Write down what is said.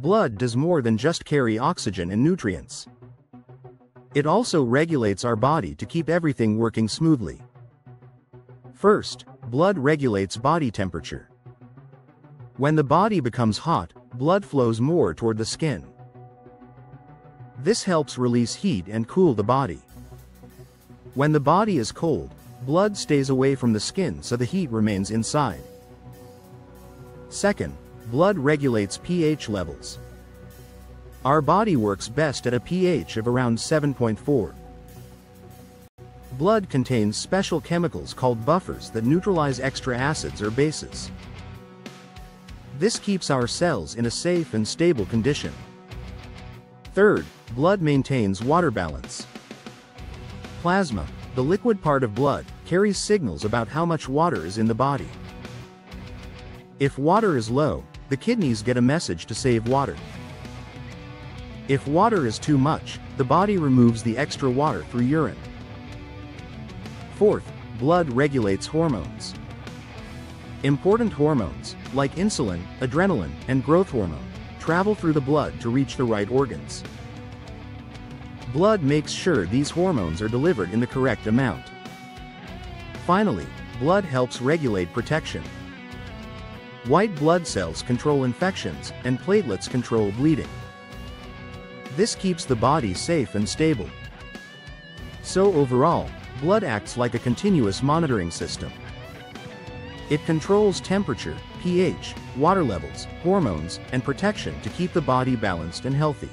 Blood does more than just carry oxygen and nutrients. It also regulates our body to keep everything working smoothly. First, blood regulates body temperature. When the body becomes hot, blood flows more toward the skin. This helps release heat and cool the body. When the body is cold, blood stays away from the skin so the heat remains inside. Second, blood regulates pH levels. Our body works best at a pH of around 7.4. Blood contains special chemicals called buffers that neutralize extra acids or bases. This keeps our cells in a safe and stable condition. Third, blood maintains water balance. Plasma, the liquid part of blood, carries signals about how much water is in the body. If water is low, the kidneys get a message to save water. If water is too much, the body removes the extra water through urine. Fourth, blood regulates hormones. Important hormones, like insulin, adrenaline, and growth hormone, travel through the blood to reach the right organs. Blood makes sure these hormones are delivered in the correct amount. Finally, blood helps regulate protection. White blood cells control infections, and platelets control bleeding. This keeps the body safe and stable. So overall, blood acts like a continuous monitoring system. It controls temperature, pH, water levels, hormones, and protection to keep the body balanced and healthy.